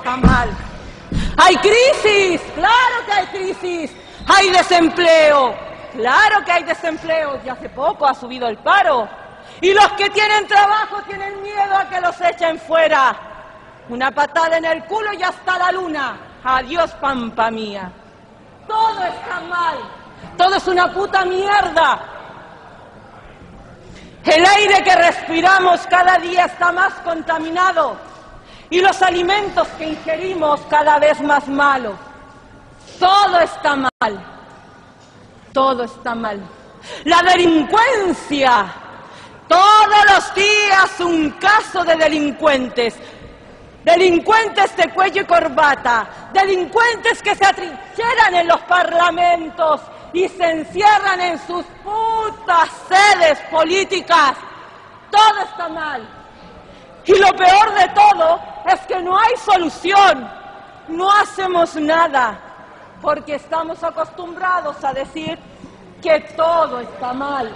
está mal. Hay crisis, claro que hay crisis. Hay desempleo, claro que hay desempleo. Y hace poco ha subido el paro. Y los que tienen trabajo tienen miedo a que los echen fuera. Una patada en el culo y hasta la luna. Adiós, pampa mía. Todo está mal. Todo es una puta mierda. El aire que respiramos cada día está más contaminado y los alimentos que ingerimos cada vez más malos. Todo está mal. Todo está mal. La delincuencia. Todos los días un caso de delincuentes. Delincuentes de cuello y corbata. Delincuentes que se atrincheran en los parlamentos y se encierran en sus putas sedes políticas. Todo está mal. Y lo peor de todo es que no hay solución. No hacemos nada porque estamos acostumbrados a decir que todo está mal.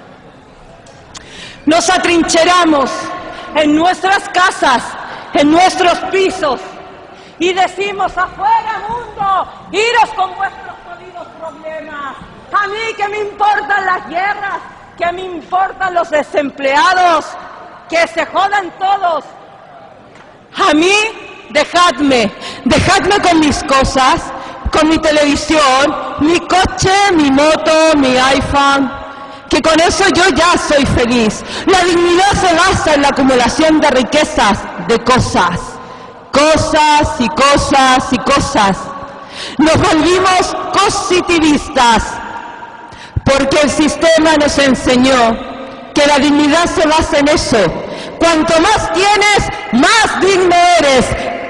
Nos atrincheramos en nuestras casas, en nuestros pisos y decimos afuera mundo, iros con vuestros jodidos problemas. A mí que me importan las guerras, que me importan los desempleados, que se jodan todos. A mí, dejadme, dejadme con mis cosas, con mi televisión, mi coche, mi moto, mi iPhone, que con eso yo ya soy feliz. La dignidad se basa en la acumulación de riquezas, de cosas, cosas y cosas y cosas. Nos volvimos positivistas porque el sistema nos enseñó que la dignidad se basa en eso. Cuanto más tienes, más digno eres,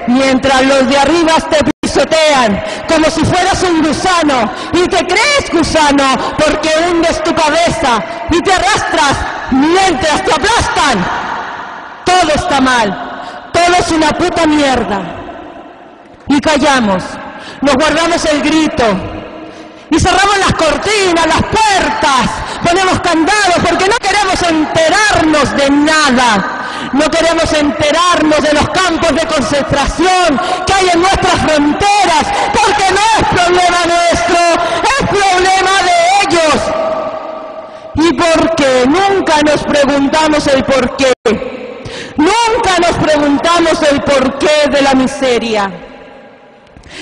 mientras los de arriba te pisotean como si fueras un gusano y te crees gusano porque hundes tu cabeza y te arrastras mientras te aplastan. Todo está mal, todo es una puta mierda. Y callamos, nos guardamos el grito, y cerramos las cortinas, las puertas, ponemos candados porque no queremos enterarnos de nada. No queremos enterarnos de los campos de concentración que hay en nuestras fronteras, porque no es problema nuestro, es problema de ellos. Y porque nunca nos preguntamos el por qué. Nunca nos preguntamos el porqué de la miseria,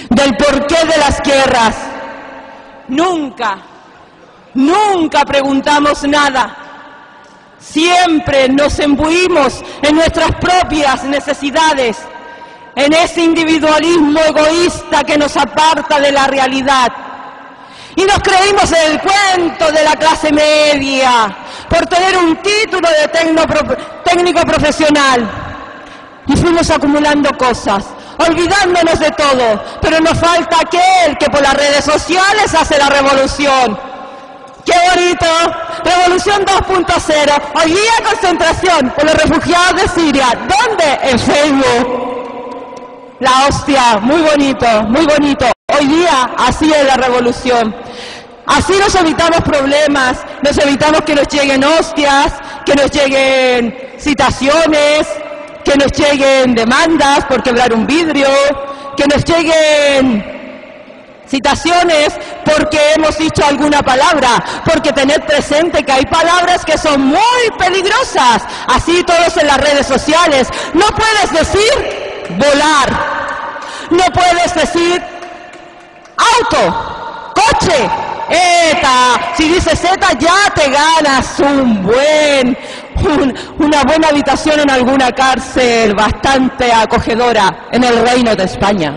del porqué de las guerras Nunca, nunca preguntamos nada. Siempre nos embuimos en nuestras propias necesidades, en ese individualismo egoísta que nos aparta de la realidad. Y nos creímos en el cuento de la clase media por tener un título de técnico profesional. Y fuimos acumulando cosas olvidándonos de todo, pero nos falta aquel que por las redes sociales hace la revolución. ¡Qué bonito! Revolución 2.0. Hoy día concentración por los refugiados de Siria. ¿Dónde? En Facebook. La hostia, muy bonito, muy bonito. Hoy día así es la revolución. Así nos evitamos problemas, nos evitamos que nos lleguen hostias, que nos lleguen citaciones, que nos lleguen demandas por quebrar un vidrio, que nos lleguen citaciones porque hemos dicho alguna palabra, porque tened presente que hay palabras que son muy peligrosas, así todos en las redes sociales. No puedes decir volar, no puedes decir auto, coche, ETA, si dices ETA ya te ganas un buen una buena habitación en alguna cárcel bastante acogedora en el reino de España.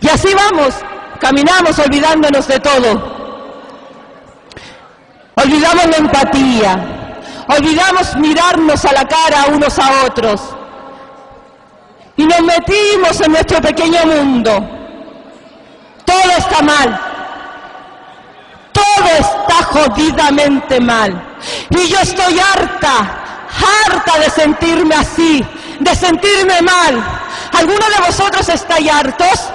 Y así vamos, caminamos olvidándonos de todo. Olvidamos la empatía, olvidamos mirarnos a la cara unos a otros. Y nos metimos en nuestro pequeño mundo. Todo está mal. Todo está jodidamente mal. Y yo estoy harta, harta de sentirme así, de sentirme mal. ¿Alguno de vosotros estáis hartos?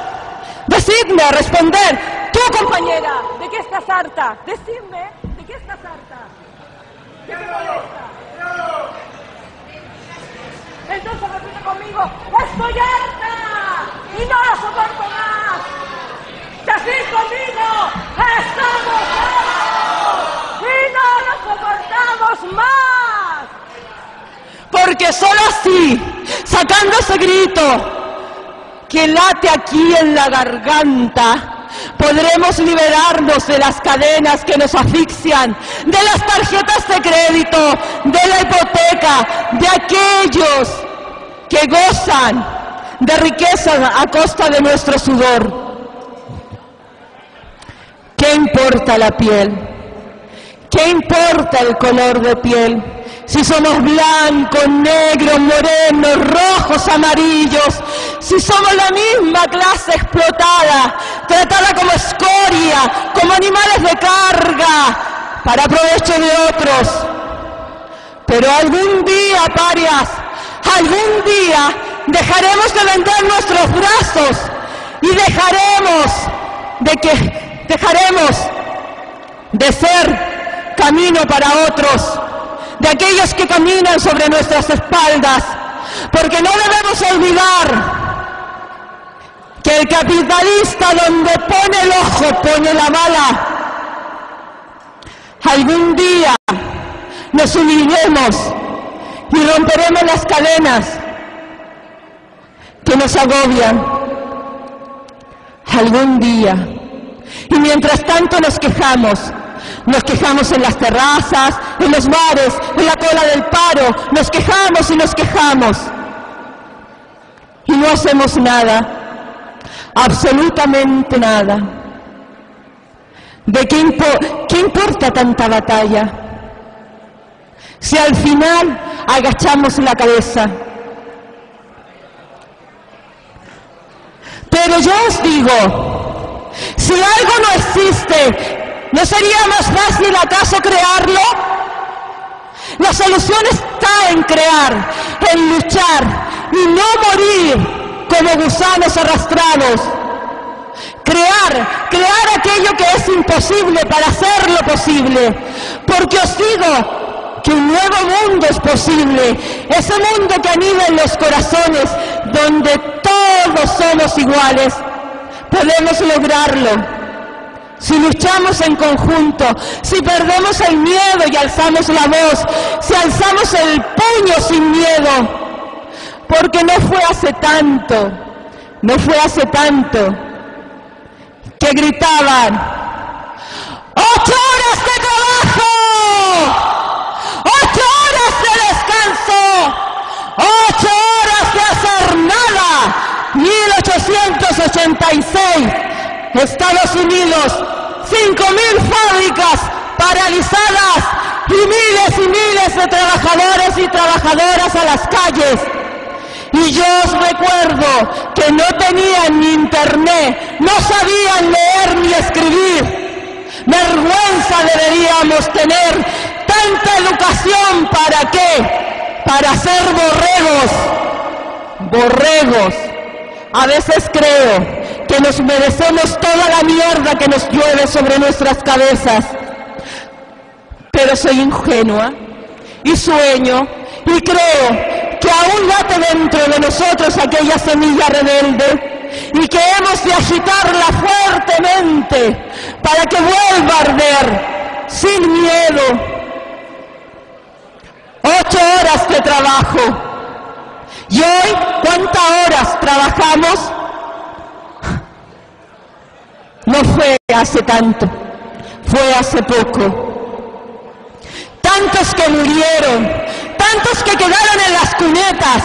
Decidme, responder. Tú, compañera, ¿de qué estás harta? Decidme, ¿de qué estás harta? ¿Qué te molesta? Entonces repite conmigo, ¡estoy harta! y no lo soporto más. Decid conmigo, estamos solos y no lo soportamos más. Porque solo así, sacando ese grito que late aquí en la garganta, podremos liberarnos de las cadenas que nos asfixian, de las tarjetas de crédito, de la hipoteca, de aquellos que gozan de riqueza a costa de nuestro sudor. ¿Qué importa la piel? ¿Qué importa el color de piel? Si somos blancos, negros, morenos, rojos, amarillos, si somos la misma clase explotada, tratada como escoria, como animales de carga, para provecho de otros. Pero algún día, parias, algún día dejaremos de vender nuestros brazos y dejaremos de que dejaremos de ser camino para otros, de aquellos que caminan sobre nuestras espaldas, porque no debemos olvidar que el capitalista donde pone el ojo pone la bala. Algún día nos uniremos y romperemos las cadenas que nos agobian. Algún día. Y mientras tanto nos quejamos. Nos quejamos en las terrazas, en los bares, en la cola del paro. Nos quejamos y nos quejamos. Y no hacemos nada absolutamente nada. ¿De qué, qué importa tanta batalla? Si al final agachamos la cabeza. Pero yo os digo, si algo no existe, ¿no sería más fácil acaso crearlo? La solución está en crear, en luchar y no morir como gusanos arrastrados. Crear, crear aquello que es imposible para hacerlo posible. Porque os digo que un nuevo mundo es posible. Ese mundo que anima en los corazones, donde todos somos iguales. Podemos lograrlo. Si luchamos en conjunto, si perdemos el miedo y alzamos la voz, si alzamos el puño sin miedo, porque no fue hace tanto, no fue hace tanto que gritaban, ocho horas de trabajo, ocho horas de descanso, ocho horas de hacer nada, 1886, Estados Unidos, cinco mil fábricas paralizadas y miles y miles de trabajadores y trabajadoras a las calles. Y yo os recuerdo que no tenían ni internet, no sabían leer ni escribir. Vergüenza deberíamos tener. Tanta educación para qué? Para ser borregos. Borregos. A veces creo que nos merecemos toda la mierda que nos llueve sobre nuestras cabezas. Pero soy ingenua y sueño y creo que aún late dentro de nosotros aquella semilla rebelde y que hemos de agitarla fuertemente para que vuelva a arder sin miedo. Ocho horas de trabajo. ¿Y hoy cuántas horas trabajamos? No fue hace tanto, fue hace poco. Tantos que murieron, tantos que quedaron en las cunetas,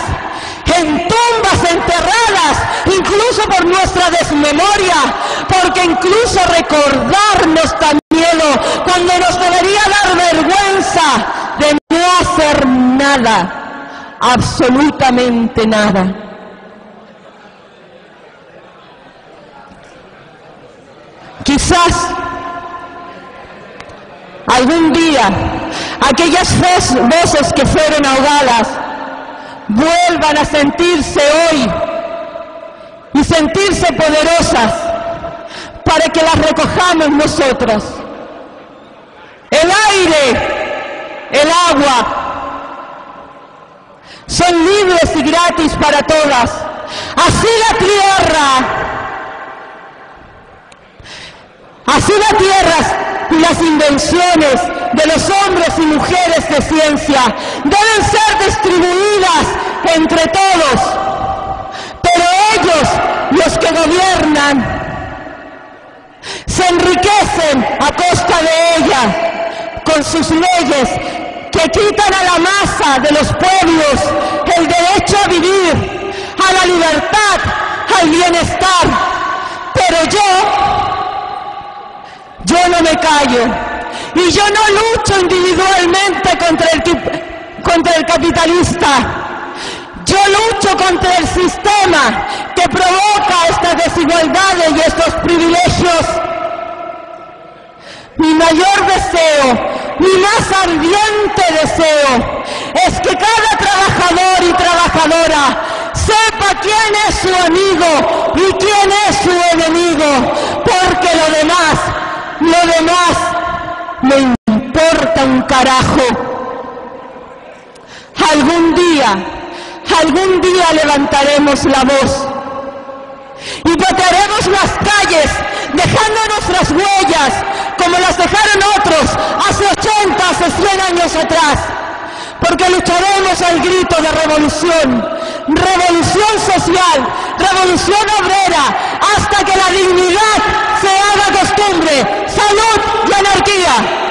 en tumbas enterradas, incluso por nuestra desmemoria, porque incluso recordarnos tan miedo cuando nos debería dar vergüenza de no hacer nada, absolutamente nada. Quizás algún día aquellas voces que fueron ahogadas vuelvan a sentirse hoy y sentirse poderosas para que las recojamos nosotros. El aire, el agua, son libres y gratis para todas. Así la tierra Así la tierra y las invenciones de los hombres y mujeres de ciencia deben ser distribuidas entre todos. Pero ellos, los que gobiernan, se enriquecen a costa de ella con sus leyes que quitan a la masa de los pueblos el derecho a vivir, a la libertad, al bienestar. Pero yo yo no me callo. Y yo no lucho individualmente contra el, contra el capitalista. Yo lucho contra el sistema que provoca estas desigualdades y estos privilegios. Mi mayor deseo, mi más ardiente deseo, es que cada trabajador y trabajadora sepa quién es su amigo y quién es su enemigo, porque lo demás lo demás me importa un carajo. Algún día, algún día levantaremos la voz y patearemos las calles dejando nuestras huellas como las dejaron otros hace 80, hace 100 años atrás. Porque lucharemos al grito de revolución, revolución social, revolución obrera, hasta que la dignidad se haga costumbre. Salud y anarquía.